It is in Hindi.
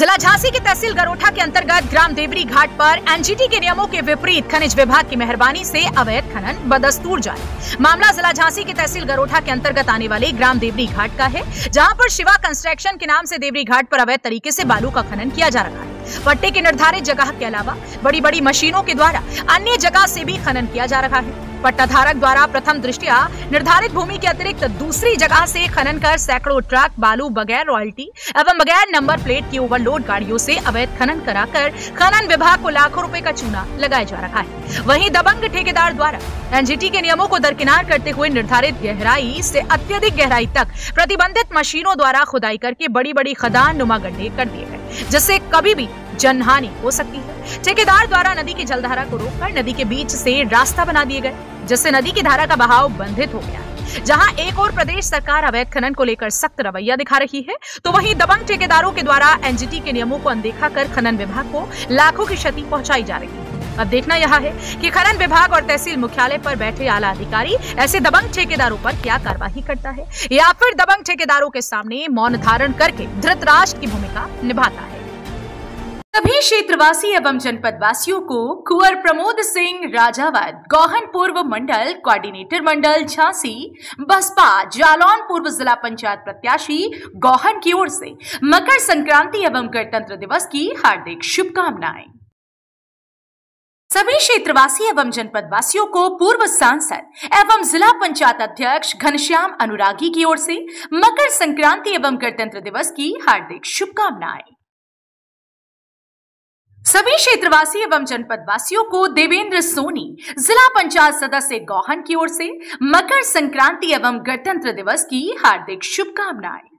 जिला झांसी के तहसील गरोठा के अंतर्गत ग्राम देवरी घाट पर एनजीटी के नियमों के विपरीत खनिज विभाग की मेहरबानी से अवैध खनन बदस्तूर जारी। मामला जिला झांसी के तहसील गरोठा के अंतर्गत आने वाले ग्राम देवरी घाट का है, जहाँ पर शिवा कंस्ट्रक्शन के नाम से देवरी घाट पर अवैध तरीके से बालू का खनन किया जा रहा है। पट्टे की निर्धारित जगह के अलावा बड़ी बड़ी मशीनों के द्वारा अन्य जगह से भी खनन किया जा रहा है। पट्टाधारक द्वारा प्रथम दृष्टिया निर्धारित भूमि के अतिरिक्त दूसरी जगह से खनन कर सैकड़ों ट्रक, बालू बगैर रॉयल्टी एवं बगैर नंबर प्लेट की ओवरलोड गाड़ियों से अवैध खनन कराकर खनन विभाग को लाखों रुपए का चूना लगाया जा रहा है। वहीं दबंग ठेकेदार द्वारा एनजीटी के नियमों को दरकिनार करते हुए निर्धारित गहराई से अत्यधिक गहराई तक प्रतिबंधित मशीनों द्वारा खुदाई करके बड़ी बड़ी खदान नुमा गड्ढे कर दिए गए, जिससे कभी भी जनहानि हो सकती है। ठेकेदार द्वारा नदी की जलधारा को रोककर नदी के बीच से रास्ता बना दिए गए। जिससे नदी की धारा का बहाव बंधित हो गया। है जहाँ एक और प्रदेश सरकार अवैध खनन को लेकर सख्त रवैया दिखा रही है तो वहीं दबंग ठेकेदारों के द्वारा एनजीटी के नियमों को अनदेखा कर खनन विभाग को लाखों की क्षति पहुंचाई जा रही है। अब देखना यह है कि खनन विभाग और तहसील मुख्यालय पर बैठे आला अधिकारी ऐसे दबंग ठेकेदारों पर क्या कार्रवाई करता है, या फिर दबंग ठेकेदारों के सामने मौन धारण करके धृतराष्ट्र की भूमिका निभाता है। सभी क्षेत्रवासी एवं जनपद वासियों को कुंवर प्रमोद सिंह, राजावत, गौहन पूर्व मंडल कोऑर्डिनेटर मंडल, झांसी, बसपा, जालौन पूर्व जिला पंचायत प्रत्याशी, गौहन की ओर से मकर संक्रांति एवं गणतंत्र दिवस की हार्दिक शुभकामनाएँ। सभी क्षेत्रवासी एवं जनपद वासियों को पूर्व सांसद एवं जिला पंचायत अध्यक्ष घनश्याम अनुरागी की ओर से मकर संक्रांति एवं गणतंत्र दिवस की हार्दिक शुभकामनाएँ। सभी क्षेत्रवासी एवं जनपद वासियों को देवेंद्र सोनी, जिला पंचायत सदस्य गौहन की ओर से मकर संक्रांति एवं गणतंत्र दिवस की हार्दिक शुभकामनाएँ।